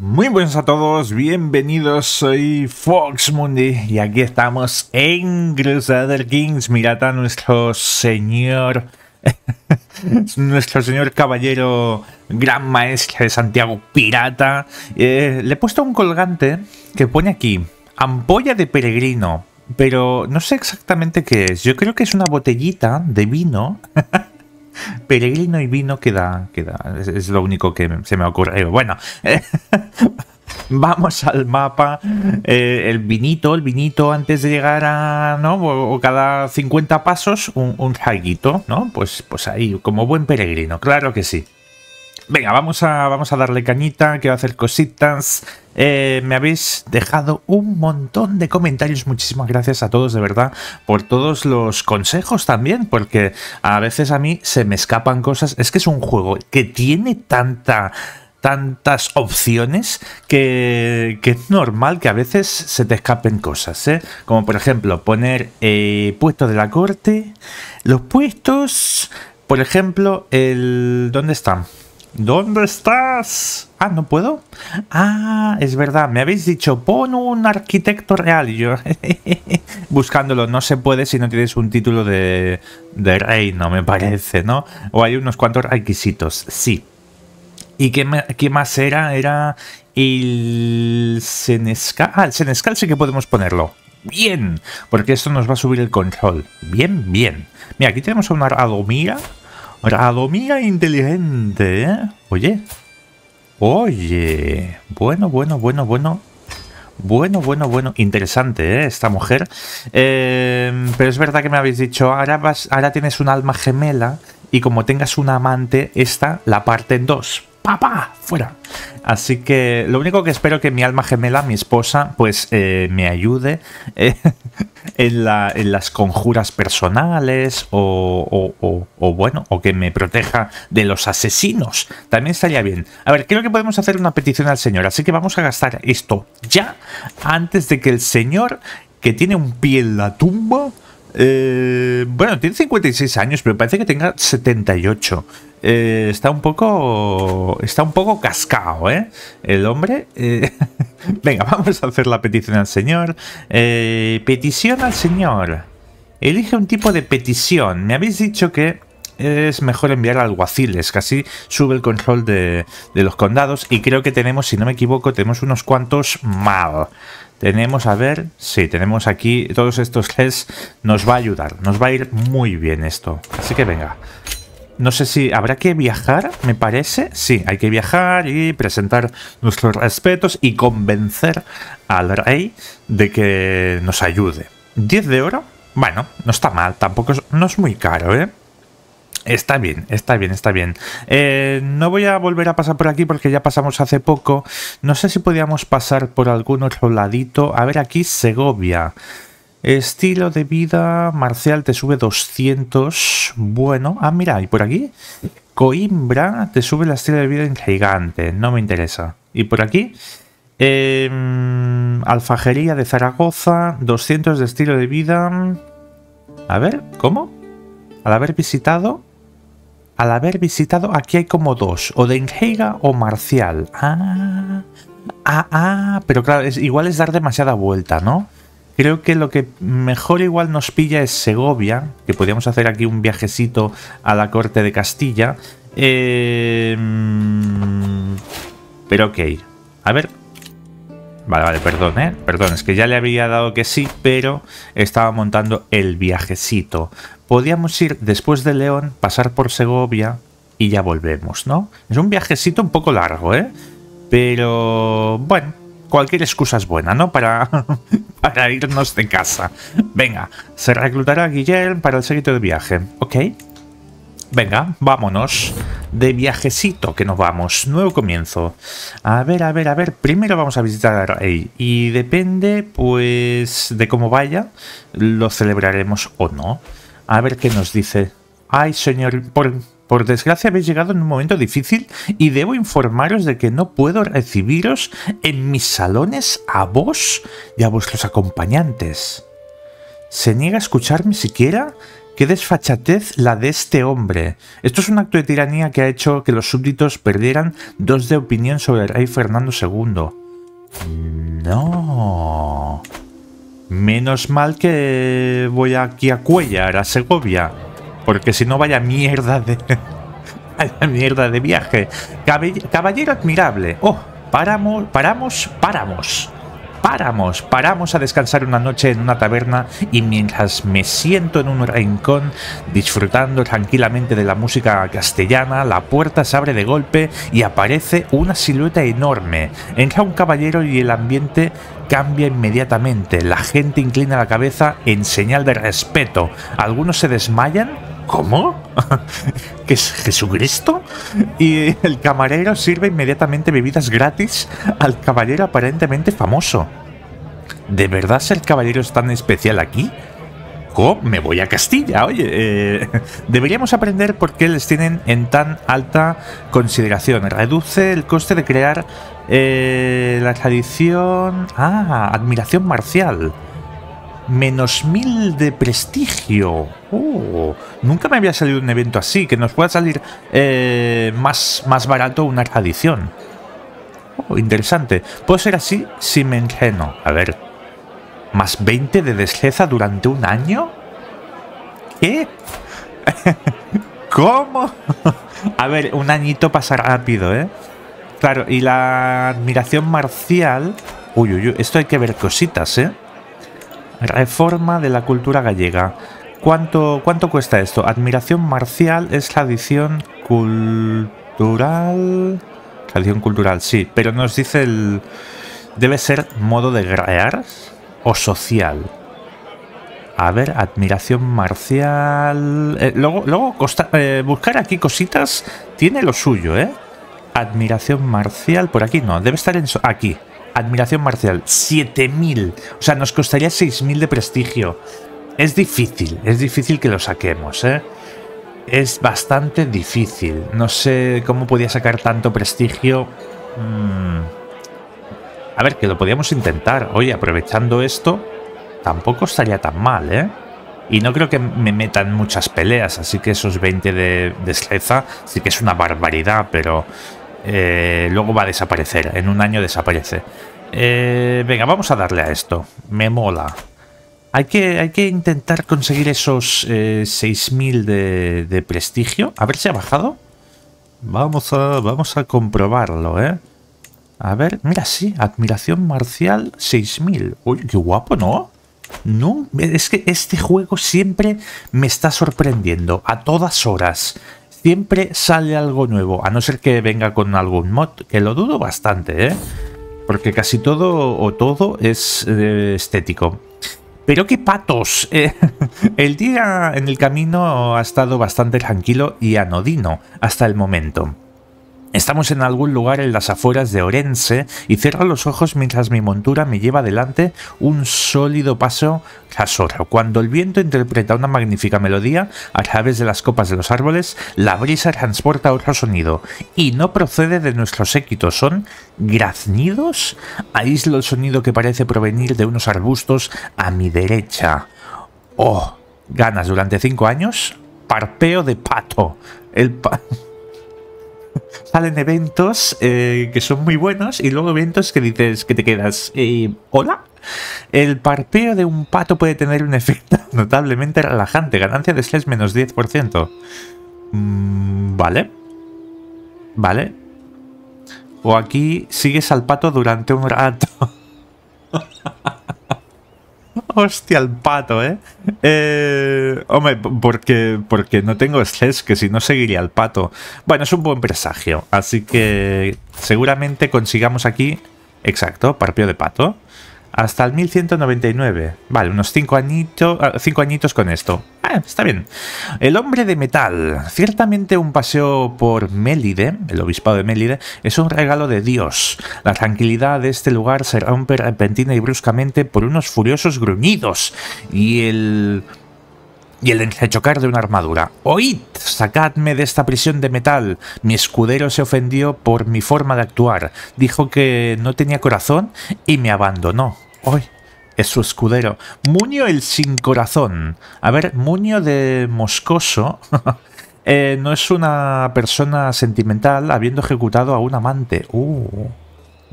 Muy buenos a todos, bienvenidos, soy Fox Mundi y aquí estamos en Crusader Kings. Mirad a nuestro señor, nuestro señor caballero, gran maestro de Santiago Pirata. Eh, le he puesto un colgante que pone aquí, ampolla de peregrino, pero no sé exactamente qué es. Yo creo que es una botellita de vino. Peregrino y vino queda, queda es, lo único que se me ocurre. Bueno, vamos al mapa. Eh, el vinito, el vinito antes de llegar a, ¿no? O, cada 50 pasos un, un ¿no? Pues, pues ahí, como buen peregrino, claro que sí. Venga, vamos a, vamos a darle cañita, quiero hacer cositas. Eh, me habéis dejado un montón de comentarios. Muchísimas gracias a todos, de verdad, por todos los consejos también, porque a veces a mí se me escapan cosas. Es que es un juego que tiene tanta tantas opciones que, es normal que a veces se te escapen cosas, ¿eh? Como por ejemplo poner eh, puesto de la corte, los puestos, por ejemplo, el... ¿Dónde están? ¿Dónde estás? Ah, ¿no puedo? Ah, es verdad, me habéis dicho, pon un arquitecto real. Yo, buscándolo, no se puede si no tienes un título de, de reino, me parece, ¿no? O hay unos cuantos requisitos, sí. ¿Y qué, qué más era? Era el Senescal. Ah, el Senescal sí que podemos ponerlo. Bien, porque esto nos va a subir el control. Bien, bien. Mira, aquí tenemos a una Radomira Radomira inteligente, ¿eh? Oye. Oye. Bueno, bueno, bueno, bueno. Bueno, bueno, bueno. Interesante, ¿eh? Esta mujer. Eh, pero es verdad que me habéis dicho, ahora, vas, ahora tienes un alma gemela y como tengas un amante, esta la parte en dos. ¡Papá! ¡Fuera! Así que lo único que espero que mi alma gemela, mi esposa, pues eh, me ayude eh, en, las conjuras personales o, bueno, o que me proteja de los asesinos. También estaría bien. A ver, creo que podemos hacer una petición al señor, así que vamos a gastar esto ya antes de que el señor, que tiene un pie en la tumba, eh, bueno, tiene 56 años, pero parece que tenga 78. Eh, está un poco. Está un poco cascado, ¿eh? El hombre. Eh, venga, vamos a hacer la petición al señor. Eh, petición al señor. Elige un tipo de petición. Me habéis dicho que es mejor enviar alguaciles, casi sube el control de, de, los condados y creo que tenemos, si no me equivoco, tenemos unos cuantos mal. Tenemos, a ver, sí, tenemos aquí todos estos tres, nos va a ayudar, nos va a ir muy bien esto. Así que venga, no sé si habrá que viajar, me parece. Sí, hay que viajar y presentar nuestros respetos y convencer al rey de que nos ayude. 10 de oro, bueno, no está mal, tampoco es, no es muy caro, ¿eh? Está bien, está bien, está bien. Eh, no voy a volver a pasar por aquí porque ya pasamos hace poco. No sé si podíamos pasar por algún otro ladito. A ver, aquí Segovia. Estilo de vida marcial te sube 200. Bueno, ah, mira, y por aquí. Coimbra te sube el estilo de vida en gigante. No me interesa. Y por aquí. Em, alfajería de Zaragoza. 200 de estilo de vida. A ver, ¿cómo? Al haber visitado. Al haber visitado, aquí hay como dos. O de Engeiga o marcial. Ah. Ah, ah. Pero claro, es, igual es dar demasiada vuelta, ¿no? Creo que lo que mejor igual nos pilla es Segovia, que podríamos hacer aquí un viajecito a la corte de Castilla. Em, pero ok. A ver. Vale, vale, perdón, ¿eh? Perdón, es que ya le había dado que sí, pero estaba montando el viajecito. Podíamos ir después de León, pasar por Segovia y ya volvemos, ¿no? Es un viajecito un poco largo, ¿eh? Pero bueno, cualquier excusa es buena, ¿no? Para, para irnos de casa. Venga, se reclutará a para el seguito de viaje. Ok. Venga, vámonos. De viajecito que nos vamos. Nuevo comienzo. A ver, a ver, a ver. Primero vamos a visitar a Rey. Y depende, pues, de cómo vaya, lo celebraremos o no. A ver qué nos dice. Ay, señor, por, por desgracia habéis llegado en un momento difícil y debo informaros de que no puedo recibiros en mis salones a vos y a vuestros acompañantes. ¿Se niega a escucharme siquiera? Qué desfachatez la de este hombre. Esto es un acto de tiranía que ha hecho que los súbditos perdieran dos de opinión sobre el rey Fernando II. No. Menos mal que voy aquí a Cuellar, a Segovia. Porque si no, vaya mierda de... vaya mierda de viaje. Caballero admirable. Oh, paramos, paramos, paramos. Paramos, paramos a descansar una noche en una taberna y mientras me siento en un rincón disfrutando tranquilamente de la música castellana, la puerta se abre de golpe y aparece una silueta enorme. Entra un caballero y el ambiente cambia inmediatamente. La gente inclina la cabeza en señal de respeto. Algunos se desmayan. ¿Cómo? ¿Que es Jesucristo? Y el camarero sirve inmediatamente bebidas gratis al caballero aparentemente famoso. ¿De verdad ser caballero es tan especial aquí? ¿Cómo? Me voy a Castilla, oye. Eh, deberíamos aprender por qué les tienen en tan alta consideración. Reduce el coste de crear eh, la tradición... Ah, admiración marcial. Menos mil de prestigio. Oh, nunca me había salido un evento así, que nos pueda salir eh, más, más barato una tradición. Oh, interesante. ¿Puedo ser así si me engeno? A ver. ¿Más 20 de destreza durante un año? ¿Qué? ¿Cómo? A ver, un añito pasa rápido, ¿eh? Claro, y la admiración marcial... Uy, uy, uy, esto hay que ver cositas, ¿eh? Reforma de la cultura gallega. ¿Cuánto, ¿Cuánto cuesta esto? Admiración marcial es la edición cultural... Tradición cultural, sí, pero nos dice el... Debe ser modo de grear o social. A ver, admiración marcial... Eh, luego, luego eh, buscar aquí cositas tiene lo suyo, ¿eh? Admiración marcial, por aquí no, debe estar en... aquí, admiración marcial, 7000. O sea, nos costaría 6000 de prestigio. Es difícil, es difícil que lo saquemos, ¿eh? Es bastante difícil. No sé cómo podía sacar tanto prestigio. Mm. A ver, que lo podíamos intentar. Oye, aprovechando esto, tampoco estaría tan mal, ¿eh? Y no creo que me metan muchas peleas, así que esos 20 de destreza sí que es una barbaridad, pero eh, luego va a desaparecer. En un año desaparece. Eh, venga, vamos a darle a esto. Me mola. Hay que, hay que intentar conseguir esos 6.000 eh, de, prestigio. A ver si ha bajado. Vamos a, vamos a comprobarlo, ¿eh? A ver, mira, sí, admiración marcial 6.000. Uy, qué guapo, ¿no? No, es que este juego siempre me está sorprendiendo a todas horas. Siempre sale algo nuevo, a no ser que venga con algún mod, que lo dudo bastante, ¿eh? Porque casi todo o todo es eh, estético. Pero qué patos. Eh, el día en el camino ha estado bastante tranquilo y anodino hasta el momento. Estamos en algún lugar en las afueras de Orense y cierro los ojos mientras mi montura me lleva adelante un sólido paso tras otro. Cuando el viento interpreta una magnífica melodía a través de las copas de los árboles, la brisa transporta otro sonido y no procede de nuestros séquitos, son graznidos. Aíslo el sonido que parece provenir de unos arbustos a mi derecha. Oh, ganas durante cinco años, parpeo de pato. El pa salen eventos eh, que son muy buenos y luego eventos que dices que te quedas, eh, ¿hola? El parpeo de un pato puede tener un efecto notablemente relajante, ganancia de estrés menos 10%. Mm, vale. Vale. O aquí sigues al pato durante un rato. Hostia, el pato, ¿eh? ¿eh? Hombre, porque, porque no tengo estrés, que si no seguiría al pato. Bueno, es un buen presagio, así que seguramente consigamos aquí... Exacto, parpio de pato. Hasta el 1199. Vale, unos 5 añitos, ah, cinco añitos con esto. Ah, está bien. El hombre de metal. Ciertamente un paseo por Mélide, el obispado de Mélide, es un regalo de Dios. La tranquilidad de este lugar se rompe repentina y bruscamente por unos furiosos gruñidos y el y el de una armadura. ¡Oíd! ¡Sacadme de esta prisión de metal! Mi escudero se ofendió por mi forma de actuar. Dijo que no tenía corazón y me abandonó. ¡Ay! es su escudero. Muño el sin corazón. A ver, Muño de Moscoso eh, no es una persona sentimental habiendo ejecutado a un amante. Uh,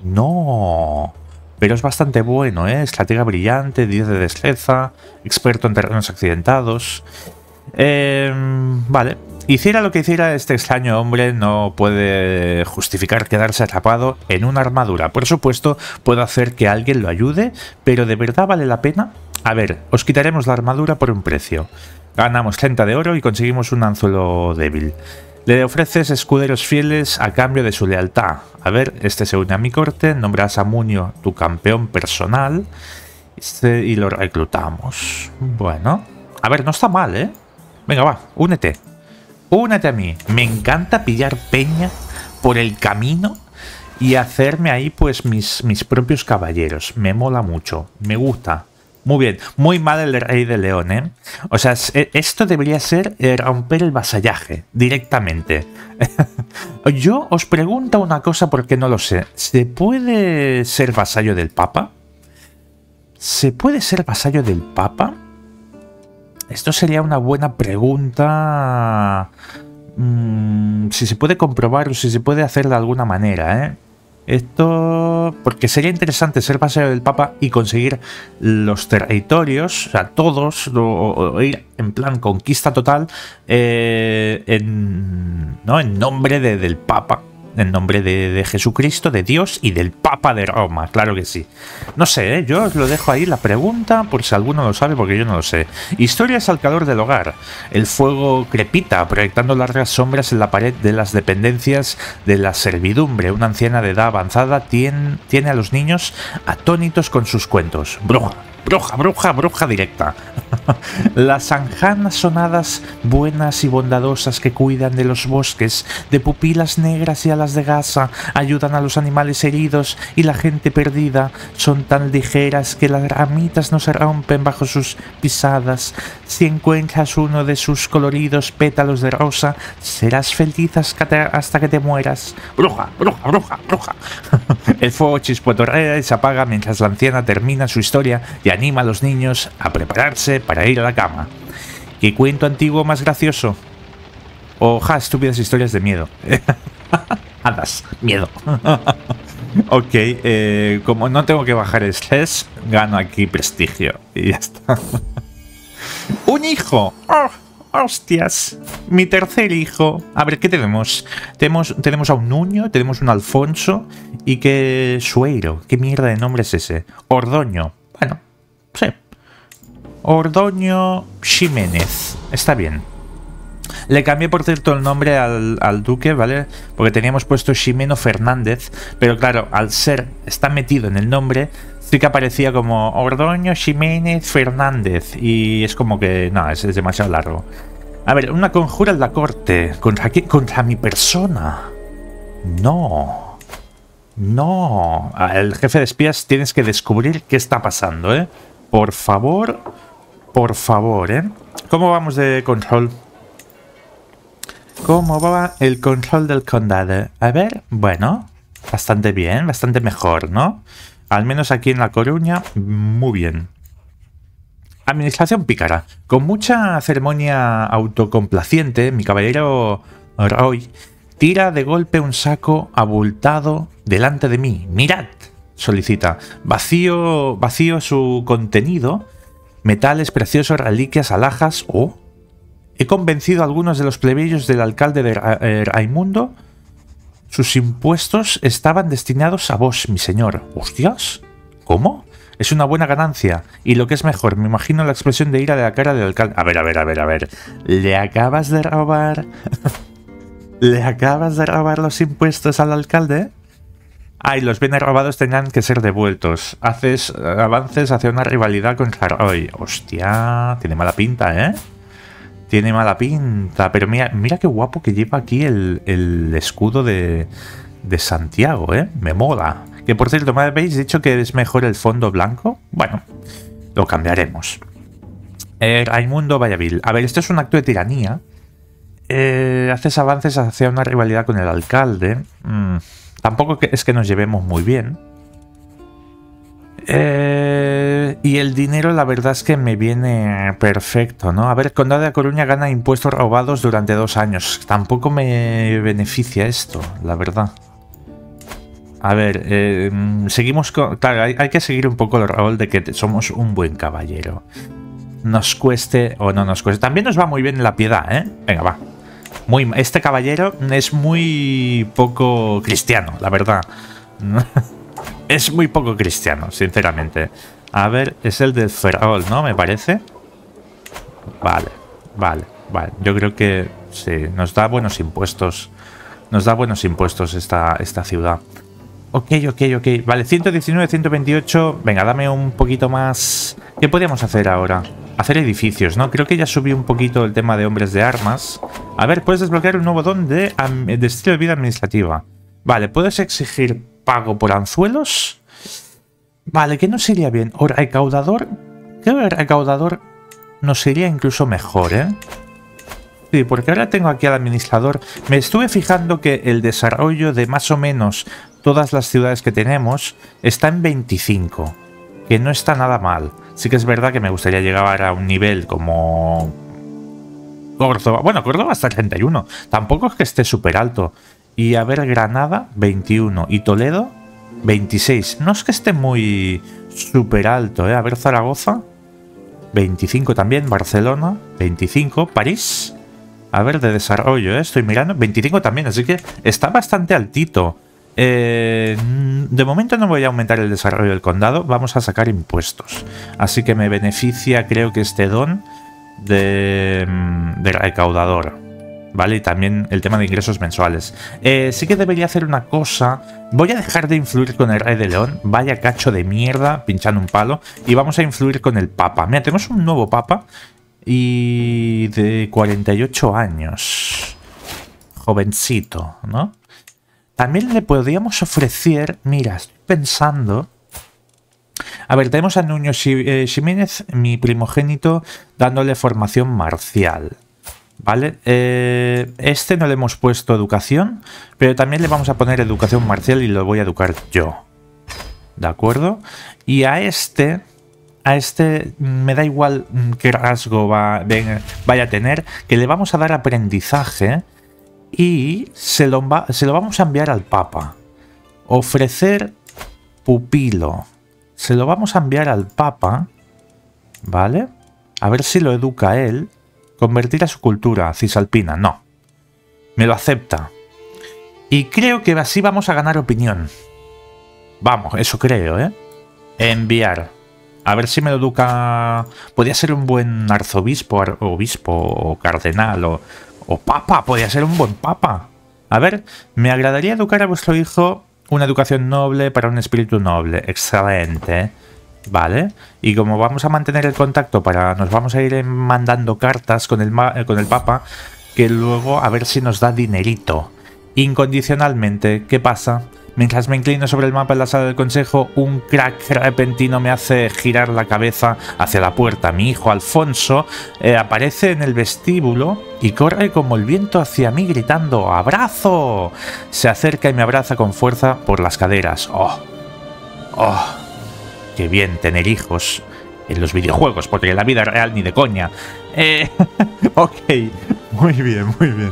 no. Pero es bastante bueno, ¿eh? Estratega brillante, 10 de destreza, experto en terrenos accidentados. Eh, vale, Hiciera lo que hiciera, este extraño hombre no puede justificar quedarse atrapado en una armadura. Por supuesto, puedo hacer que alguien lo ayude, pero ¿de verdad vale la pena? A ver, os quitaremos la armadura por un precio. Ganamos 30 de oro y conseguimos un anzuelo débil. Le ofreces escuderos fieles a cambio de su lealtad. A ver, este se une a mi corte, nombras a Munio tu campeón personal este, y lo reclutamos. Bueno, a ver, no está mal, ¿eh? Venga, va, únete. Únete a mí. Me encanta pillar peña por el camino y hacerme ahí pues mis, mis propios caballeros. Me mola mucho. Me gusta. Muy bien. Muy mal el rey de león, ¿eh? O sea, e, esto debería ser eh, romper el vasallaje directamente. Yo os pregunto una cosa porque no lo sé. ¿Se puede ser vasallo del papa? ¿Se puede ser vasallo del papa? Esto sería una buena pregunta. Mm, si se puede comprobar o si se puede hacer de alguna manera, ¿eh? Esto. Porque sería interesante ser vasallo del Papa y conseguir los territorios, o sea, todos, o, ir en plan conquista total, eh, en, ¿no? en nombre del Papa en nombre de, Jesucristo, de Dios y del Papa de Roma, claro que sí. No sé, ¿eh? yo os lo dejo ahí la pregunta por si alguno lo sabe, porque yo no lo sé. Historias al calor del hogar. El fuego crepita, proyectando largas sombras en la pared de las dependencias de la servidumbre. Una anciana de edad avanzada tiene, tiene a los niños atónitos con sus cuentos. Bruja, bruja, bruja, bruja directa. Las anjanas sonadas buenas y bondadosas que cuidan de los bosques, de pupilas negras y alas de gasa, ayudan a los animales heridos y la gente perdida, son tan ligeras que las ramitas no se rompen bajo sus pisadas. Si encuentras uno de sus coloridos pétalos de rosa, serás feliz hasta que te mueras. Bruja, bruja, bruja, bruja. El fuego chispotorrea y se apaga mientras la anciana termina su historia y anima a los niños a prepararse para ir a la cama. ¿Qué cuento antiguo más gracioso? Oja, estúpidas historias de miedo. Hadas, miedo. ok, eh, como no tengo que bajar estrés, gano aquí prestigio. Y ya está. ¡Un hijo! ¡Oh! ¡Hostias! Mi tercer hijo. A ver, ¿qué tenemos? Tenemos, tenemos a un Nuño, tenemos un Alfonso y que Sueiro. ¿Qué mierda de nombre es ese? Ordoño. Sí, Ordoño Jiménez. Está bien. Le cambié, por cierto, el nombre al, duque, ¿vale? Porque teníamos puesto Ximeno Fernández, pero claro, al ser, está metido en el nombre, sí que aparecía como Ordoño Jiménez Fernández. Y es como que, no, es, demasiado largo. A ver, una conjura en la corte. ¿Contra qué? Contra mi persona. No. No. El jefe de espías tienes que descubrir qué está pasando, ¿eh? Por favor, por favor, ¿eh? ¿Cómo vamos de control? ¿Cómo va el control del condado? A ver, bueno, bastante bien, bastante mejor, ¿no? Al menos aquí en La Coruña, muy bien. Administración pícara. Con mucha ceremonia autocomplaciente, mi caballero Roy tira de golpe un saco abultado delante de mí. ¡Mirad! Solicita. Vacío, vacío su contenido metales preciosos, reliquias, alhajas o... He convencido a algunos de los plebeyos del alcalde de eh, Raimundo. Sus impuestos estaban destinados a vos, mi señor. ¿Hostias? ¿Cómo? Es una buena ganancia. Y lo que es mejor, me imagino la expresión de ira de la cara del alcalde. A ver, a ver, a ver, a ver. ¿Le acabas de robar? ¿Le acabas de robar los impuestos al alcalde? Ay, los bienes robados tendrán que ser devueltos. Haces avances hacia una rivalidad con Roy. Hostia, tiene mala pinta, ¿eh? Tiene mala pinta. Pero mira, mira qué guapo que lleva aquí el, escudo de, de Santiago, ¿eh? Me mola. Que por cierto, ¿me habéis dicho que es mejor el fondo blanco? Bueno, lo cambiaremos. Eh, Raimundo Vallavil. A ver, esto es un acto de tiranía. Eh, haces avances hacia una rivalidad con el alcalde. Mm. Tampoco es que nos llevemos muy bien. Eh, y el dinero, la verdad es que me viene perfecto, ¿no? A ver, Condado de Coruña gana impuestos robados durante dos años. Tampoco me beneficia esto, la verdad. A ver, eh, seguimos con... Hay, hay, que seguir un poco el rol de que somos un buen caballero. Nos cueste o no nos cueste. También nos va muy bien la piedad, ¿eh? Venga, va. Muy, este caballero es muy poco cristiano, la verdad. es muy poco cristiano, sinceramente. A ver, es el del Ferrol, ¿no? Me parece. Vale, vale, vale. Yo creo que sí, nos da buenos impuestos. Nos da buenos impuestos esta, esta ciudad. Ok, ok, ok. Vale, 119, 128. Venga, dame un poquito más... ¿Qué podríamos hacer ahora? Hacer edificios, ¿no? Creo que ya subí un poquito el tema de hombres de armas. A ver, puedes desbloquear un nuevo don de, estilo de vida administrativa. Vale, puedes exigir pago por anzuelos. Vale, ¿qué nos iría bien? O recaudador. Creo que recaudador nos iría incluso mejor, ¿eh? Sí, porque ahora tengo aquí al administrador. Me estuve fijando que el desarrollo de más o menos todas las ciudades que tenemos está en 25. Que no está nada mal. Sí que es verdad que me gustaría llegar a un nivel como... Córdoba. Bueno, Córdoba está 31. Tampoco es que esté súper alto. Y a ver, Granada, 21. Y Toledo, 26. No es que esté muy súper alto, ¿eh? A ver, Zaragoza, 25 también. Barcelona, 25. París, a ver, de desarrollo, ¿eh? Estoy mirando, 25 también. Así que está bastante altito. Eh, de momento no voy a aumentar el desarrollo del condado, vamos a sacar impuestos. Así que me beneficia creo que este don de, de recaudador. ¿vale? Y también el tema de ingresos mensuales. Eh, sí que debería hacer una cosa. Voy a dejar de influir con el Rey de León. Vaya cacho de mierda, pinchando un palo. Y vamos a influir con el Papa. Mira, tenemos un nuevo Papa. Y de 48 años. Jovencito, ¿no? También le podríamos ofrecer... Mira, estoy pensando... A ver, tenemos a Nuño eh, Jiménez, mi primogénito, dándole formación marcial. ¿Vale? Eh, este no le hemos puesto educación, pero también le vamos a poner educación marcial y lo voy a educar yo. ¿De acuerdo? Y a este, a este me da igual qué rasgo va, vaya a tener, que le vamos a dar aprendizaje y se lo, se lo vamos a enviar al Papa. Ofrecer pupilo. Se lo vamos a enviar al Papa, ¿vale? A ver si lo educa él Convertir a su cultura cisalpina, no. Me lo acepta. Y creo que así vamos a ganar opinión. Vamos, eso creo, ¿eh? Enviar. A ver si me lo educa... Podría ser un buen arzobispo, obispo, o cardenal, o, o papa. Podría ser un buen papa. A ver, me agradaría educar a vuestro hijo una educación noble para un espíritu noble. Excelente. Vale, y como vamos a mantener el contacto para... Nos vamos a ir mandando cartas con el, eh, con el Papa, que luego a ver si nos da dinerito. Incondicionalmente, ¿qué pasa? Mientras me inclino sobre el mapa en la sala del consejo, un crack repentino me hace girar la cabeza hacia la puerta. Mi hijo Alfonso eh, aparece en el vestíbulo y corre como el viento hacia mí gritando ¡Abrazo! Se acerca y me abraza con fuerza por las caderas. ¡Oh! ¡Oh! Qué bien tener hijos en los videojuegos, porque en la vida real ni de coña. Eh, ok, muy bien, muy bien.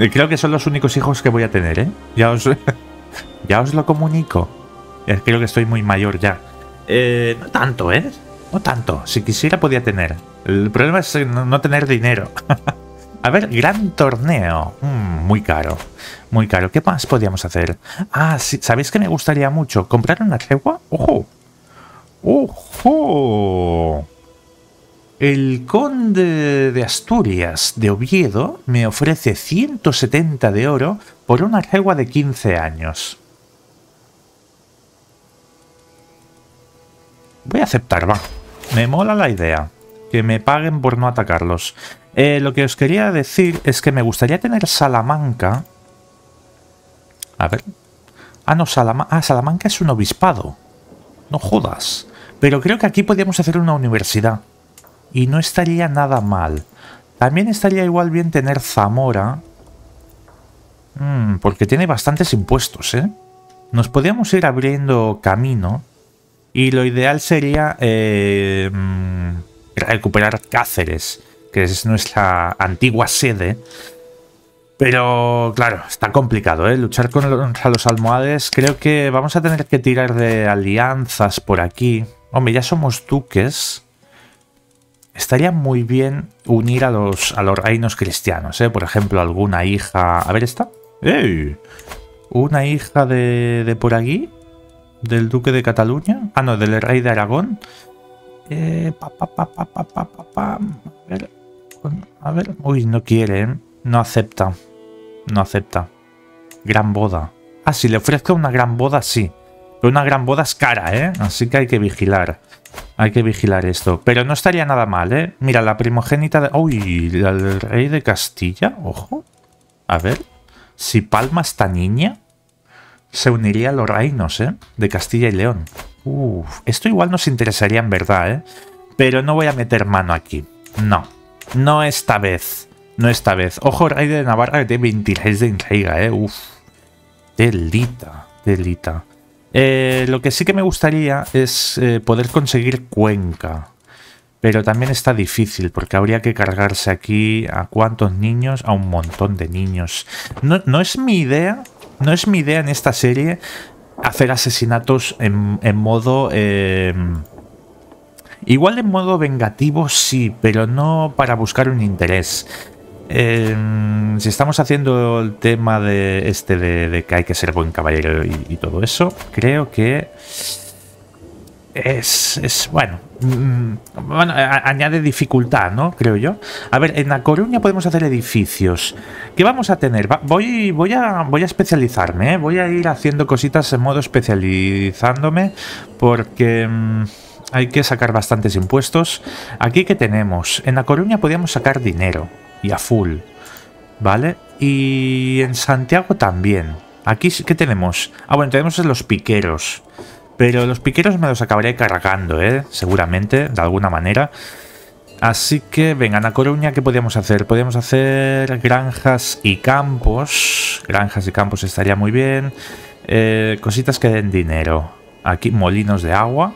Eh, creo que son los únicos hijos que voy a tener, ¿eh? Ya os, ya os lo comunico. Eh, creo que estoy muy mayor ya. Eh, no tanto, ¿eh? No tanto. Si quisiera podía tener. El problema es no tener dinero. a ver, gran torneo. Mm, muy caro. Muy caro. ¿Qué más podríamos hacer? Ah, sí, ¿sabéis que me gustaría mucho? ¿Comprar una tregua? ¡Ojo! ¡Ojo! El conde de Asturias de Oviedo me ofrece 170 de oro por una tregua de 15 años. Voy a aceptar, va. Me mola la idea. Que me paguen por no atacarlos. Eh, lo que os quería decir es que me gustaría tener Salamanca. A ver. Ah, no, Salamanca. Ah, Salamanca es un obispado. No jodas. Pero creo que aquí podríamos hacer una universidad. Y no estaría nada mal. También estaría igual bien tener Zamora. Mm, porque tiene bastantes impuestos, ¿eh? Nos podríamos ir abriendo camino. Y lo ideal sería eh, mm, recuperar Cáceres, que es nuestra antigua sede. Pero claro, está complicado, ¿eh? Luchar contra los almohades. Creo que vamos a tener que tirar de alianzas por aquí. Hombre, ya somos duques. Estaría muy bien unir a los, a los reinos cristianos, ¿eh? Por ejemplo, alguna hija... A ver, ¿esta? ¡Ey! Una hija de, de por aquí. Del duque de Cataluña. Ah, no, del rey de Aragón. Eh, pa, pa, pa, a ver. A ver. Uy, no quiere, ¿eh? No acepta. No acepta. Gran boda. Ah, si le ofrezco una gran boda, sí. Pero una gran boda es cara, ¿eh? Así que hay que vigilar. Hay que vigilar esto. Pero no estaría nada mal, ¿eh? Mira, la primogénita de... Uy, el rey de Castilla. Ojo. A ver. Si palma esta niña, se uniría a los reinos, ¿eh? De Castilla y León. Uf, esto igual nos interesaría en verdad, ¿eh? Pero no voy a meter mano aquí. No. No esta vez. No esta vez. Ojo, rey de Navarra que tiene 26 de intriga, ¿eh? Uf. Delita. Delita. Eh, lo que sí que me gustaría es eh, poder conseguir Cuenca. Pero también está difícil porque habría que cargarse aquí a cuántos niños, a un montón de niños. No, es mi idea, no es mi idea en esta serie hacer asesinatos en, modo... Em, igual en modo vengativo sí, pero no para buscar un interés. Em, si estamos haciendo el tema de este de, que hay que ser buen caballero y, todo eso, creo que es, bueno, mm, bueno, añade dificultad, ¿no? Creo yo. A ver, en La Coruña podemos hacer edificios. ¿Qué vamos a tener? voy, voy, a, voy a especializarme, ¿eh? Voy a ir haciendo cositas en modo especializándome porque mm, hay que sacar bastantes impuestos. Aquí que tenemos, en La Coruña podíamos sacar dinero y a full, ¿vale? Y en Santiago también. Aquí ¿qué tenemos? Ah, bueno, tenemos los piqueros. Pero los piqueros me los acabaré cargando, ¿eh? Seguramente, de alguna manera. Así que, vengan a Coruña, ¿qué podríamos hacer? Podríamos hacer granjas y campos. Granjas y campos estaría muy bien. Eh, cositas que den dinero. Aquí, molinos de agua.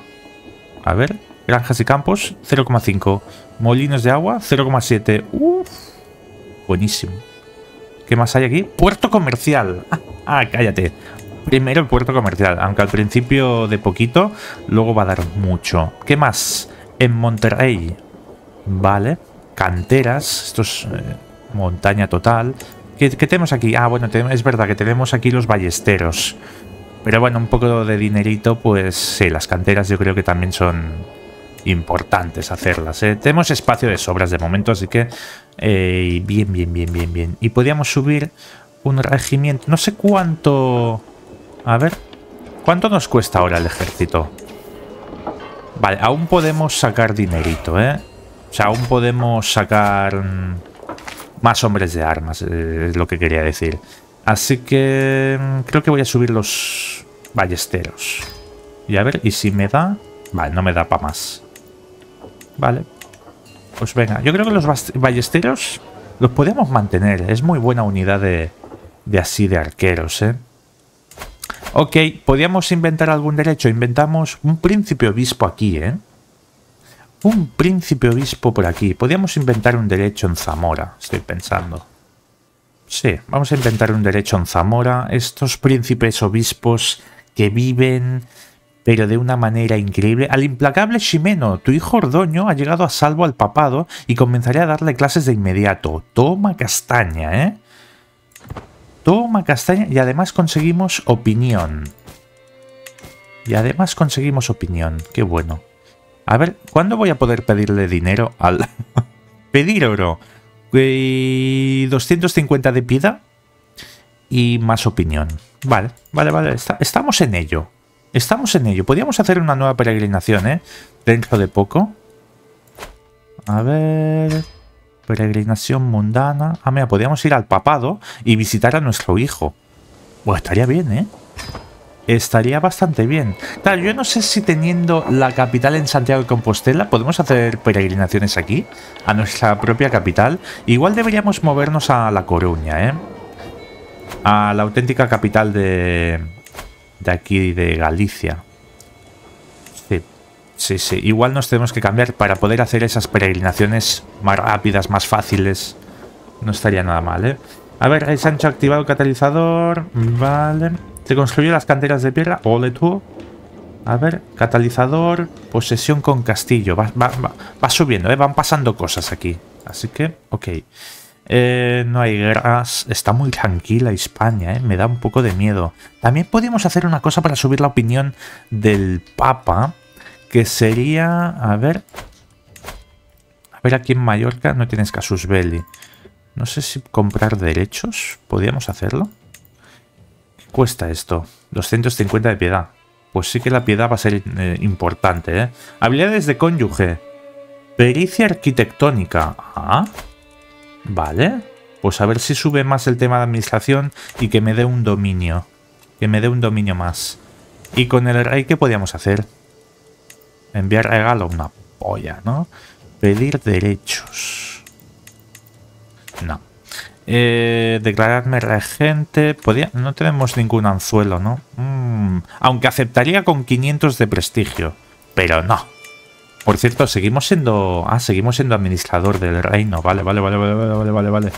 A ver, granjas y campos, 0,5. Molinos de agua, 0,7. Uff. Buenísimo. ¿Qué más hay aquí? Puerto comercial. Ah, cállate. Primero el puerto comercial, aunque al principio de poquito, luego va a dar mucho. ¿Qué más? En Monterrey. Vale. Canteras. Esto es eh, montaña total. ¿Qué, tenemos aquí? Ah, bueno, es verdad que tenemos aquí los ballesteros. Pero bueno, un poco de dinerito, pues sí, las canteras yo creo que también son importantes hacerlas. ¿eh? Tenemos espacio de sobras de momento, así que eh, bien, bien, bien, bien, bien. Y podríamos subir un regimiento. No sé cuánto... A ver, ¿cuánto nos cuesta ahora el ejército? Vale, aún podemos sacar dinerito, ¿eh? O sea, aún podemos sacar mm, más hombres de armas, eh, es lo que quería decir. Así que mm, creo que voy a subir los ballesteros. Y a ver, ¿y si me da? Vale, no me da para más. Vale. Pues venga, yo creo que los ballesteros los podemos mantener. Es muy buena unidad de, de así de arqueros, ¿eh? Ok, podríamos inventar algún derecho. Inventamos un príncipe obispo aquí, ¿eh? Un príncipe obispo por aquí. Podríamos inventar un derecho en Zamora, estoy pensando. Sí, vamos a inventar un derecho en Zamora. Estos príncipes obispos que viven pero de una manera increíble, al implacable Ximeno, tu hijo Ordoño ha llegado a salvo al papado y comenzaré a darle clases de inmediato. Toma castaña, ¿eh? Toma castaña y además conseguimos opinión. Y además conseguimos opinión, qué bueno. A ver, ¿cuándo voy a poder pedirle dinero al... Pedir oro. 250 de piedad y más opinión. Vale, vale, vale, estamos en ello. Estamos en ello. Podríamos hacer una nueva peregrinación, ¿eh? Dentro de poco. A ver... Peregrinación mundana. Ah, mira, podríamos ir al papado y visitar a nuestro hijo. Bueno, estaría bien, ¿eh? Estaría bastante bien. Claro, yo no sé si teniendo la capital en Santiago de Compostela podemos hacer peregrinaciones aquí, a nuestra propia capital. Igual deberíamos movernos a La Coruña, ¿eh? A la auténtica capital de, de aquí de Galicia. Sí, Sí, sí. Igual nos tenemos que cambiar para poder hacer esas peregrinaciones más rápidas, más fáciles. No estaría nada mal, ¿eh? A ver, el Sancho ha activado el catalizador. Vale. Se construyó las canteras de piedra. Ole tú. A ver, catalizador, posesión con castillo. Va, va, subiendo, ¿eh? van pasando cosas aquí. Así que, ok. Eh, no hay guerras. Está muy tranquila España, ¿eh? me da un poco de miedo. También podemos hacer una cosa para subir la opinión del Papa, que sería, a ver... A ver, aquí en Mallorca no tienes casus belli. No sé si comprar derechos. ¿Podríamos hacerlo? ¿Qué cuesta esto? 250 de piedad. Pues sí que la piedad va a ser eh, importante, ¿eh? Habilidades de cónyuge. Pericia arquitectónica. Ah, vale. Pues a ver si sube más el tema de administración y que me dé un dominio. Que me dé un dominio más. Y con el rey, ¿qué podíamos hacer? Enviar regalo, una polla, ¿no? Pedir derechos. No. Eh, declararme regente. Podía, no tenemos ningún anzuelo, ¿no? Mm, aunque aceptaría con 500 de prestigio. Pero no. Por cierto, seguimos siendo... Ah, seguimos siendo administrador del reino. Vale, vale, vale, vale, vale, vale, vale.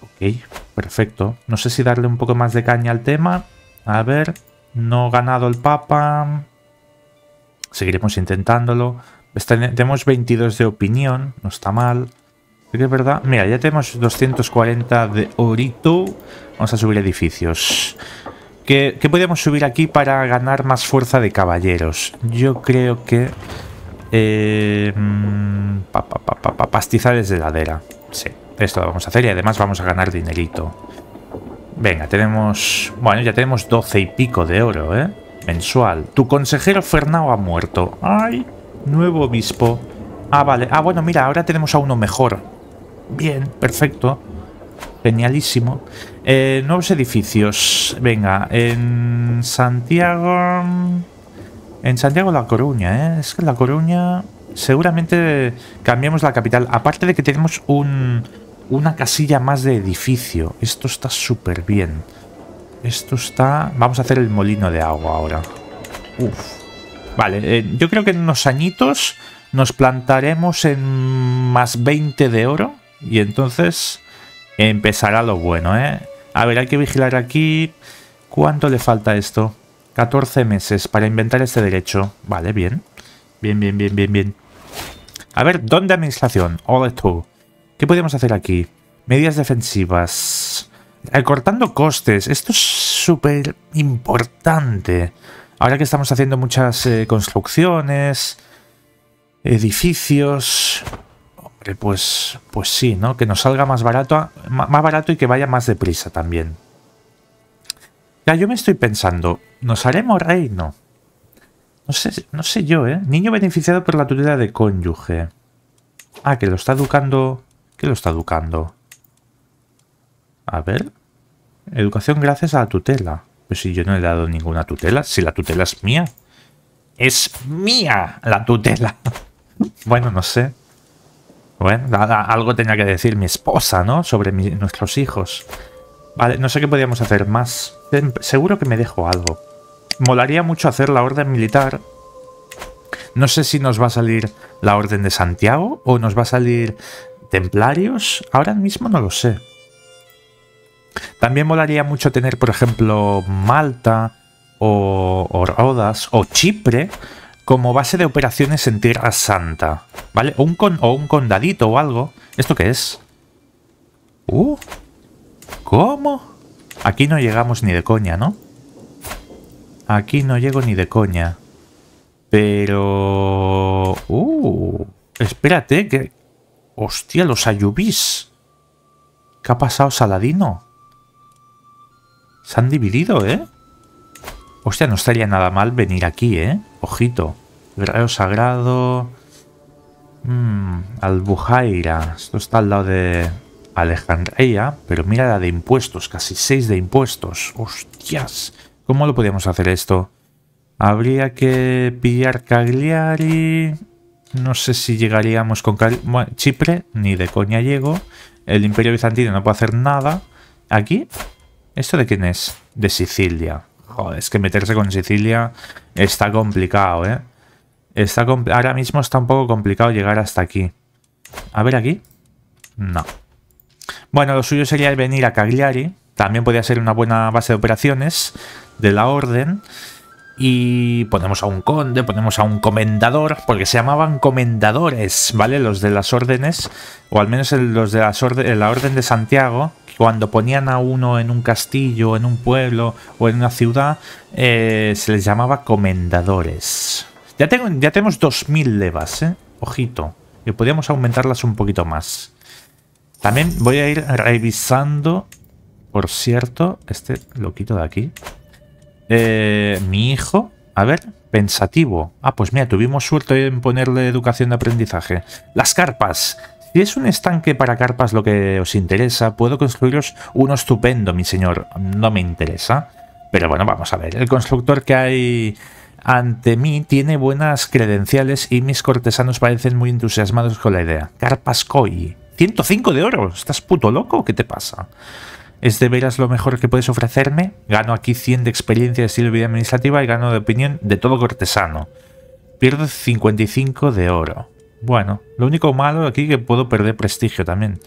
Ok, perfecto. No sé si darle un poco más de caña al tema. A ver, no ganado el papa. Seguiremos intentándolo. Tenemos 22 de opinión, no está mal es verdad. Mira, ya tenemos 240 de orito. Vamos a subir edificios. ¿Qué, podemos subir aquí para ganar más fuerza de caballeros? Yo creo que... Eh, mm, pastizales de ladera. Sí, esto lo vamos a hacer y además vamos a ganar dinerito. Venga, tenemos... Bueno, ya tenemos 12 y pico de oro, ¿eh? Mensual. Tu consejero Fernao ha muerto. ¡Ay! Nuevo obispo. Ah, vale. Ah, bueno, mira, ahora tenemos a uno mejor. Bien, perfecto. Genialísimo. Eh, nuevos edificios. Venga, en Santiago... En Santiago La Coruña, ¿eh? Es que La Coruña... Seguramente cambiamos la capital. Aparte de que tenemos un, una casilla más de edificio. Esto está súper bien. Esto está... Vamos a hacer el molino de agua ahora. Uf. Vale, eh, yo creo que en unos añitos nos plantaremos en más 20 de oro. Y entonces empezará lo bueno, ¿eh? A ver, hay que vigilar aquí. ¿Cuánto le falta esto? 14 meses para inventar este derecho. Vale, bien. Bien, bien, bien, bien, bien. A ver, ¿dónde administración? All tú. ¿Qué podemos hacer aquí? Medidas defensivas. Recortando costes. Esto es súper importante. Ahora que estamos haciendo muchas eh, construcciones, edificios pues, pues sí, ¿no? Que nos salga más barato, más barato y que vaya más deprisa también. Ya, yo me estoy pensando, ¿nos haremos reino? No sé, no sé yo, ¿eh? Niño beneficiado por la tutela de cónyuge. Ah, que lo está educando... ¿Qué lo está educando? A ver... Educación gracias a la tutela. Pues si yo no he dado ninguna tutela, si la tutela es mía. ¡Es mía la tutela! bueno, no sé. Bueno, algo tenía que decir mi esposa, ¿no? Sobre nuestros hijos. Vale, no sé qué podríamos hacer más. Seguro que me dejo algo. Molaría mucho hacer la orden militar. No sé si nos va a salir la orden de Santiago o nos va a salir templarios. Ahora mismo no lo sé. También molaría mucho tener, por ejemplo, Malta o, o Rodas o Chipre como base de operaciones en Tierra Santa, ¿vale? Un, o un condadito o algo. ¿Esto qué es? Uh, ¿Cómo? Aquí no llegamos ni de coña, ¿no? Aquí no llego ni de coña. Pero... Uh, espérate, que... Hostia, los ayubís. ¿Qué ha pasado, Saladino? Se han dividido, ¿eh? Hostia, no estaría nada mal venir aquí, ¿eh? Ojito. Guerrero Sagrado... Mmm, Albujaira. Esto está al lado de Alejandría, pero mira la de impuestos, casi 6 de impuestos. ¡Hostias! ¿Cómo lo podíamos hacer esto? Habría que pillar Cagliari... No sé si llegaríamos con Chipre, ni de coña llego. El Imperio Bizantino no puede hacer nada. ¿Aquí? ¿Esto de quién es? De Sicilia. Joder, es que meterse con Sicilia está complicado, ¿eh? Está ahora mismo está un poco complicado llegar hasta aquí. A ver aquí. No. Bueno, lo suyo sería venir a Cagliari. También podría ser una buena base de operaciones de la orden. Y ponemos a un conde, ponemos a un comendador, porque se llamaban comendadores, ¿vale? Los de las órdenes, o al menos los de las la orden de Santiago, cuando ponían a uno en un castillo, en un pueblo o en una ciudad, eh, se les llamaba comendadores. Ya, tengo, ya tenemos 2.000 levas, ¿eh? Ojito. Y podríamos aumentarlas un poquito más. También voy a ir revisando, por cierto, este lo quito de aquí. Eh, mi hijo, a ver, pensativo. Ah, pues mira, tuvimos suerte en ponerle educación de aprendizaje. Las carpas. Si es un estanque para carpas lo que os interesa, puedo construiros uno estupendo, mi señor. No me interesa. Pero bueno, vamos a ver. El constructor que hay ante mí tiene buenas credenciales y mis cortesanos parecen muy entusiasmados con la idea. Carpas Koi. 105 de oro. ¿Estás puto loco? ¿Qué te pasa? ¿Es de veras lo mejor que puedes ofrecerme? Gano aquí 100 de experiencia de estilo de vida administrativa y gano de opinión de todo cortesano. Pierdo 55 de oro. Bueno, lo único malo aquí es que puedo perder prestigio también.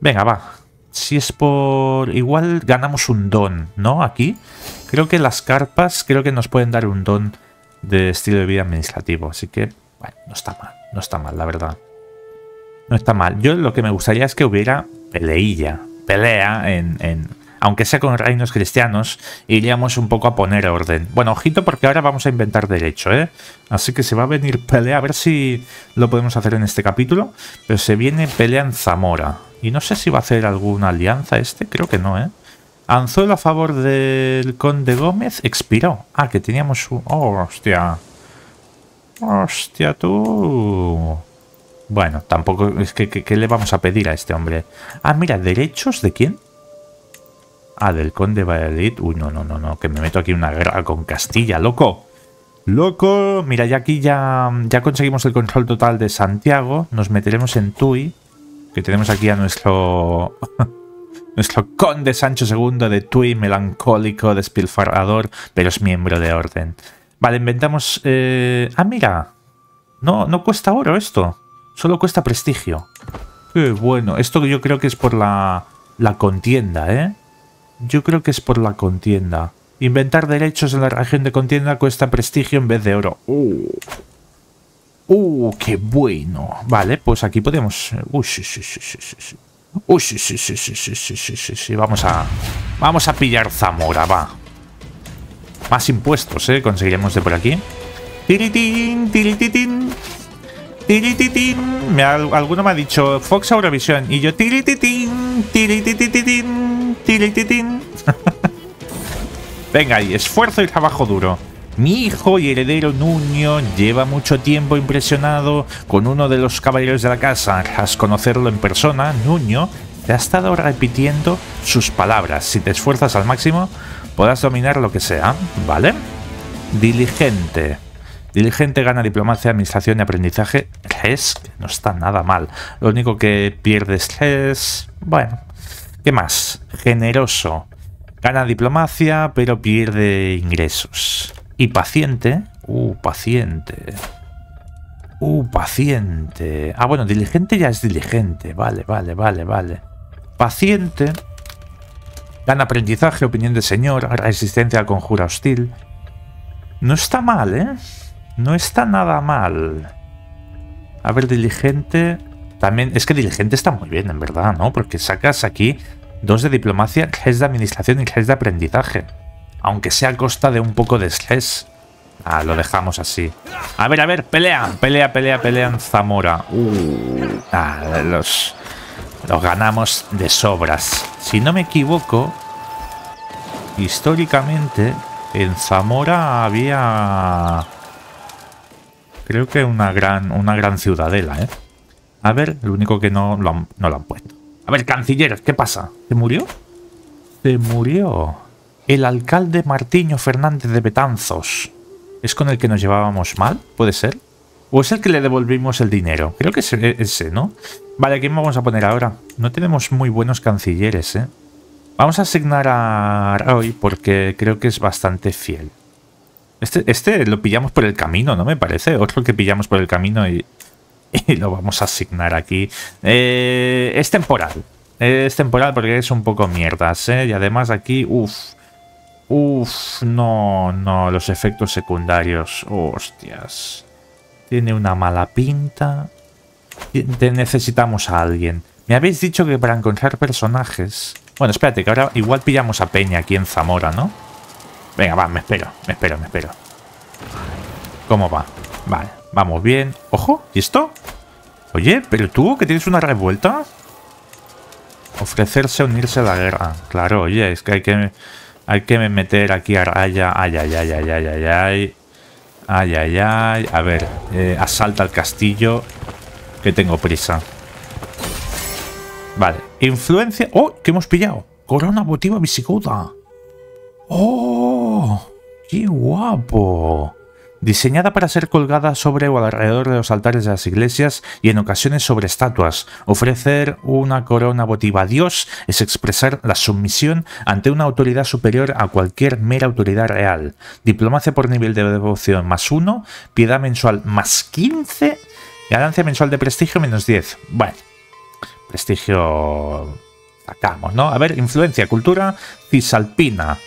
Venga, va. Si es por... Igual ganamos un don, ¿no? Aquí. Creo que las carpas, creo que nos pueden dar un don de estilo de vida administrativo. Así que, bueno, no está mal. No está mal, la verdad. No está mal. Yo lo que me gustaría es que hubiera peleilla. Pelea en, en aunque sea con reinos cristianos, iríamos un poco a poner orden. Bueno, ojito porque ahora vamos a inventar derecho, ¿eh? Así que se va a venir pelea, a ver si lo podemos hacer en este capítulo, pero se viene pelea en Zamora. Y no sé si va a hacer alguna alianza este, creo que no, ¿eh? Anzuelo a favor del conde Gómez expiró. Ah, que teníamos un... Oh, hostia. Hostia, tú... Bueno, tampoco... Es que, ¿qué le vamos a pedir a este hombre? Ah, mira, ¿derechos de quién? Ah, del conde Valladolid. Uy, no, no, no, no, que me meto aquí una guerra con Castilla, loco. ¡Loco! Mira, ya aquí ya, ya conseguimos el control total de Santiago. Nos meteremos en Tui, que tenemos aquí a nuestro... nuestro conde Sancho II de Tui, melancólico, despilfarrador, pero es miembro de orden. Vale, inventamos... Eh... Ah, mira. No, no cuesta oro esto. Solo cuesta prestigio. Qué bueno. Esto yo creo que es por la, la contienda, ¿eh? Yo creo que es por la contienda. Inventar derechos en la región de contienda cuesta prestigio en vez de oro. ¡Uh! ¡Uh, qué bueno! Vale, pues aquí podemos... ¡Uh, sí, sí, sí, sí, sí! ¡Uh, sí, sí, sí, sí, sí, sí, sí, sí, sí! Vamos a... Vamos a pillar Zamora, va. Más impuestos, ¿eh? Conseguiremos de por aquí. ¡Tiritín, tirititín! ¡Tirititín! Me, alguno me ha dicho Fox Eurovisión y yo tirititín, tirititín Venga, y esfuerzo y trabajo duro. Mi hijo y heredero Nuño lleva mucho tiempo impresionado con uno de los caballeros de la casa. Tras conocerlo en persona, Nuño te ha estado repitiendo sus palabras. Si te esfuerzas al máximo, podrás dominar lo que sea, ¿vale? Diligente. Diligente gana diplomacia, administración y aprendizaje. Es que no está nada mal. Lo único que pierdes es... Bueno, ¿Qué más? Generoso. Gana diplomacia, pero pierde ingresos. Y paciente. Uh, paciente. Uh, paciente. Ah, bueno, diligente ya es diligente. Vale, vale, vale, vale. Paciente. Gana aprendizaje, opinión de señor, resistencia al conjura hostil. No está mal, ¿eh? No está nada mal. A ver, diligente. También, es que diligente está muy bien, en verdad, ¿no? Porque sacas aquí dos de diplomacia, tres de administración y tres de aprendizaje. Aunque sea a costa de un poco de estrés. Ah, lo dejamos así. A ver, a ver, pelea, pelea, pelea, pelea en Zamora. Uh, ah, los, los ganamos de sobras. Si no me equivoco, históricamente en Zamora había... Creo que una gran, una gran ciudadela, ¿eh? A ver, lo único que no lo no lo han puesto. A ver, canciller, ¿qué pasa? ¿Se murió? Se murió. El alcalde Martiño Fernández de Betanzos. ¿Es con el que nos llevábamos mal? ¿Puede ser? ¿O es el que le devolvimos el dinero? Creo que es ese, ¿no? Vale, ¿a quién vamos a poner ahora? No tenemos muy buenos cancilleres, ¿eh? Vamos a asignar a Roy porque creo que es bastante fiel. Este, este lo pillamos por el camino, ¿no me parece? Otro que pillamos por el camino y, y lo vamos a asignar aquí. Eh, es temporal. Es temporal porque es un poco mierdas, ¿eh? Y además aquí, uff. Uff, no, no, los efectos secundarios. Hostias. Tiene una mala pinta. Necesitamos a alguien. Me habéis dicho que para encontrar personajes... Bueno, espérate, que ahora igual pillamos a Peña aquí en Zamora, ¿no? Venga, va, me espero, me espero, me espero. ¿Cómo va? Vale, vamos bien. ¡Ojo! ¿Y esto? Oye, pero tú, que tienes una revuelta. Ofrecerse a unirse a la guerra. Claro, oye, es que hay que, hay que meter aquí a raya. Ay, ay, ay, ay, ay, ay, ay. Ay, ay, ay. A ver, eh, asalta el castillo. Que tengo prisa. Vale, influencia... ¡Oh! ¿Qué hemos pillado? Corona votiva visigoda. ¡Oh! ¡Qué guapo! Diseñada para ser colgada sobre o alrededor de los altares de las iglesias y en ocasiones sobre estatuas, ofrecer una corona votiva a Dios es expresar la sumisión ante una autoridad superior a cualquier mera autoridad real. Diplomacia por nivel de devoción más 1, piedad mensual más 15, ganancia mensual de prestigio menos 10. Bueno, prestigio sacamos, ¿no? A ver, influencia, cultura cisalpina.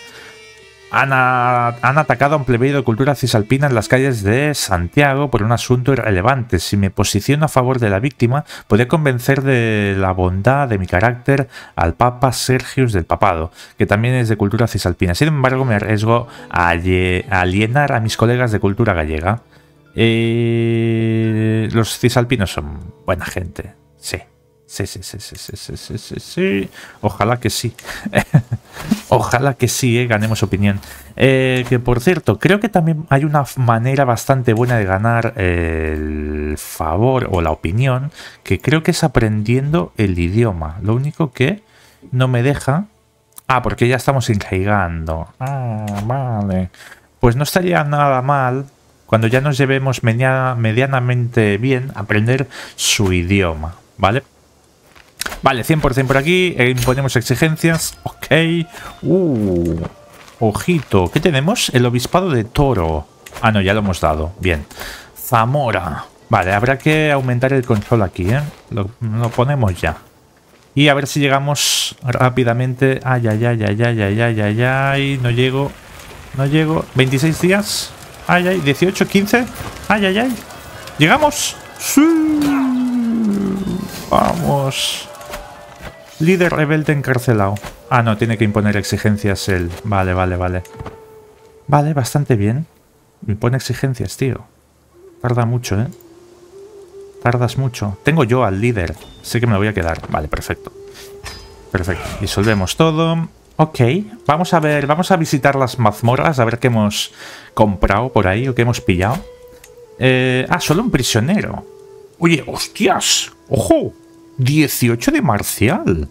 Han, atacado a un plebeyo de cultura cisalpina en las calles de Santiago por un asunto irrelevante. Si me posiciono a favor de la víctima, podría convencer de la bondad de mi carácter al Papa Sergius del Papado, que también es de cultura cisalpina. Sin embargo, me arriesgo a, alienar a mis colegas de cultura gallega. Eh, los cisalpinos son buena gente, sí. Sí, sí, sí, sí, sí, sí, sí, sí, Ojalá que sí. Ojalá que sí, eh, ganemos opinión. Eh, que por cierto, creo que también hay una manera bastante buena de ganar el favor o la opinión, que creo que es aprendiendo el idioma. Lo único que no me deja... Ah, porque ya estamos enjaigando. Ah, vale. Pues no estaría nada mal, cuando ya nos llevemos medianamente bien, aprender su idioma, ¿vale? Vale, 100% por aquí. Eh, imponemos exigencias. Ok. Uh, ojito. ¿Qué tenemos? El obispado de Toro. Ah, no, ya lo hemos dado. Bien. Zamora. Vale, habrá que aumentar el control aquí, ¿eh? Lo, ponemos ya. Y a ver si llegamos rápidamente. Ay, ay, ay, ay, ay, ay, ay, ay, ay. No llego. No llego. 26 días. Ay, ay. 18, 15. Ay, ay, ay. ¿Llegamos? Sí. Vamos. Líder rebelde encarcelado. Ah, no, tiene que imponer exigencias él. Vale, vale, vale. Vale, bastante bien. Impone exigencias, tío. Tarda mucho, ¿eh? Tardas mucho. Tengo yo al líder. Sé que me lo voy a quedar. Vale, perfecto. Perfecto. Disolvemos todo. Ok. Vamos a ver, vamos a visitar las mazmorras, a ver qué hemos comprado por ahí o qué hemos pillado. Eh, ah, solo un prisionero. Oye, hostias. ¡Ojo! 18 de marcial.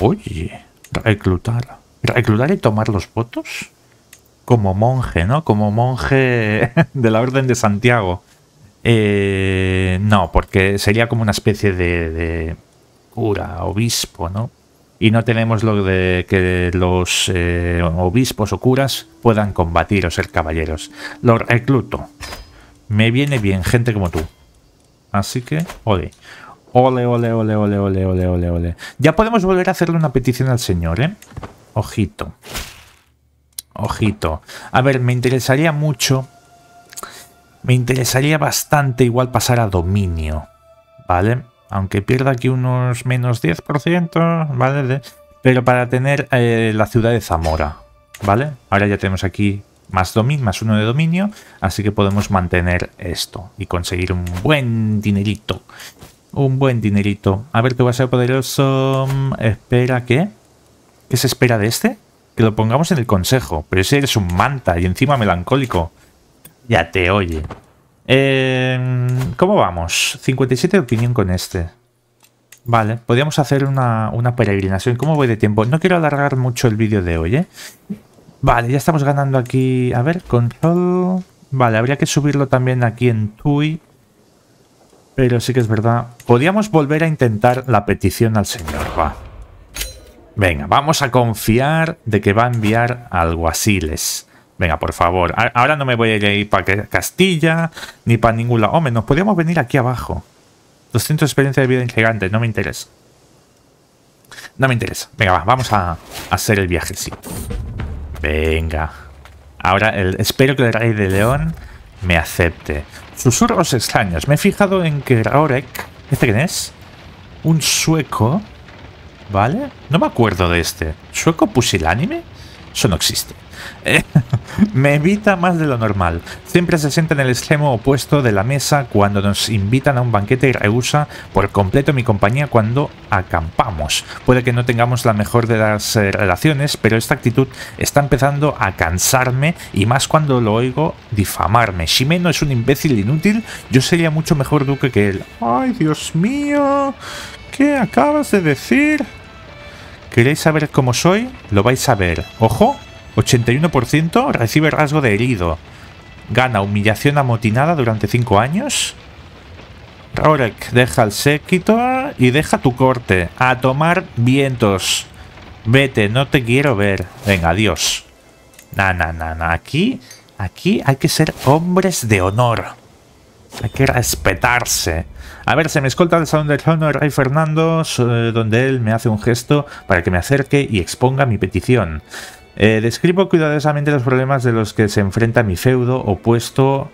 Oye, reclutar. Reclutar y tomar los votos. Como monje, ¿no? Como monje de la Orden de Santiago. Eh, no, porque sería como una especie de, cura, obispo, ¿no? Y no tenemos lo de que los eh, obispos o curas puedan combatir o ser caballeros. Lo recluto. Me viene bien gente como tú. Así que, oye, Ole, ole, ole, ole, ole, ole, ole, ole. Ya podemos volver a hacerle una petición al señor, ¿eh? Ojito. Ojito. A ver, me interesaría mucho... Me interesaría bastante igual pasar a dominio. ¿Vale? Aunque pierda aquí unos menos 10%, ¿vale? Pero para tener eh, la ciudad de Zamora, ¿vale? Ahora ya tenemos aquí más dominio, más uno de dominio, así que podemos mantener esto y conseguir un buen dinerito. Un buen dinerito. A ver qué va a ser poderoso. Espera, ¿qué? ¿Qué se espera de este? Que lo pongamos en el consejo. Pero ese es un manta y encima melancólico. Ya te oye. Eh, ¿Cómo vamos? 57 de opinión con este. Vale, podríamos hacer una, una peregrinación. ¿Cómo voy de tiempo? No quiero alargar mucho el vídeo de hoy, ¿eh? Vale, ya estamos ganando aquí. A ver, control... Vale, habría que subirlo también aquí en TUI. Pero sí que es verdad. Podríamos volver a intentar la petición al señor, va. Venga, vamos a confiar de que va a enviar alguaciles. Venga, por favor. Ahora no me voy a ir para Castilla ni para ningún lado. Hombre, nos podríamos venir aquí abajo. 200 de experiencia de vida gigante. No me interesa. No me interesa. Venga, va, vamos a, hacer el viaje, sí. Venga. Ahora espero que el rey de León me acepte. Susurros extraños. Me he fijado en que Rorek... ¿Este quién es? Un sueco. ¿Vale? No me acuerdo de este. ¿Sueco pusilánime? Eso no existe. me evita más de lo normal. Siempre se sienta en el extremo opuesto de la mesa cuando nos invitan a un banquete y rehúsa por completo mi compañía cuando acampamos. Puede que no tengamos la mejor de las eh, relaciones, pero esta actitud está empezando a cansarme y más cuando lo oigo difamarme. Shimeno es un imbécil inútil, yo sería mucho mejor duque que él. ¡Ay, Dios mío! ¿Qué acabas de decir? ¿Queréis saber cómo soy? Lo vais a ver. ¡Ojo! 81% recibe rasgo de herido. Gana humillación amotinada durante 5 años. Rorek deja el séquito y deja tu corte. A tomar vientos. Vete, no te quiero ver. Venga, adiós. Na, na, na, na. Aquí, aquí hay que ser hombres de honor. Hay que respetarse. A ver, se me escolta del salón del trono el rey Fernando, donde él me hace un gesto para que me acerque y exponga mi petición. Eh, describo cuidadosamente los problemas de los que se enfrenta mi feudo opuesto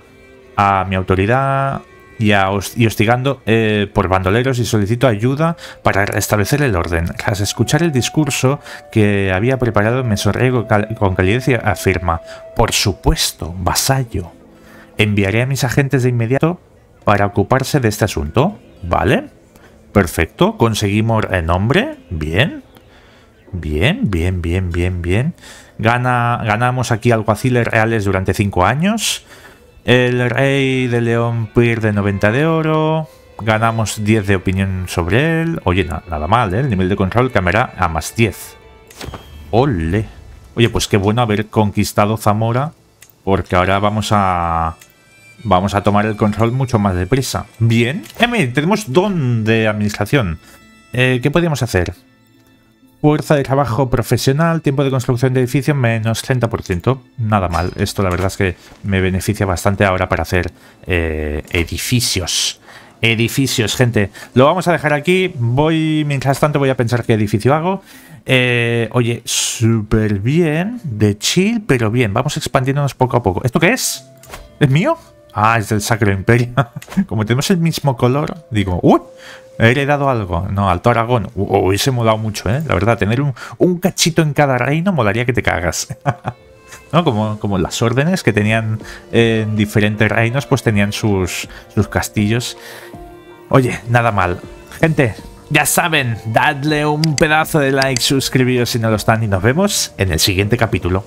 a mi autoridad y, hostigando eh, por bandoleros y solicito ayuda para restablecer el orden. Tras escuchar el discurso que había preparado me sonriego con calidez y afirma, por supuesto, vasallo. Enviaré a mis agentes de inmediato para ocuparse de este asunto. ¿Vale? Perfecto, conseguimos el nombre. Bien. Bien, bien, bien, bien, bien. Gana, ganamos aquí alguaciles reales durante 5 años. El rey de León pierde 90 de oro. Ganamos 10 de opinión sobre él. Oye, nada mal, ¿eh? El nivel de control cambiará a más 10. ¡Ole! Oye, pues qué bueno haber conquistado Zamora. Porque ahora vamos a... Vamos a tomar el control mucho más deprisa. Bien. Eh, tenemos don de administración. Eh, ¿Qué podríamos hacer? Fuerza de trabajo profesional, tiempo de construcción de edificio menos 30%. Nada mal. Esto la verdad es que me beneficia bastante ahora para hacer eh, edificios. Edificios, gente. Lo vamos a dejar aquí. Voy, mientras tanto, voy a pensar qué edificio hago. Eh, oye, súper bien. De chill, pero bien. Vamos expandiéndonos poco a poco. ¿Esto qué es? ¿Es mío? Ah, es del Sacro Imperio. Como tenemos el mismo color, digo, ¡uy! ¿He heredado algo? No, Alto Aragón. Hubiese molado mucho, ¿eh? La verdad, tener un, cachito en cada reino molaría que te cagas. ¿No? Como, como las órdenes que tenían en diferentes reinos, pues tenían sus, sus castillos. Oye, nada mal. Gente, ya saben, dadle un pedazo de like, suscribiros si no lo están y nos vemos en el siguiente capítulo.